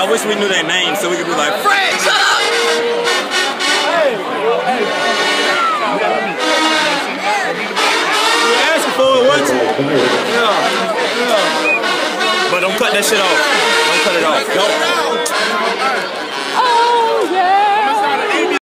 I wish we knew their names so we could be like, Frank, shut up! You asking for it, what? Yeah, yeah. But don't cut that shit off.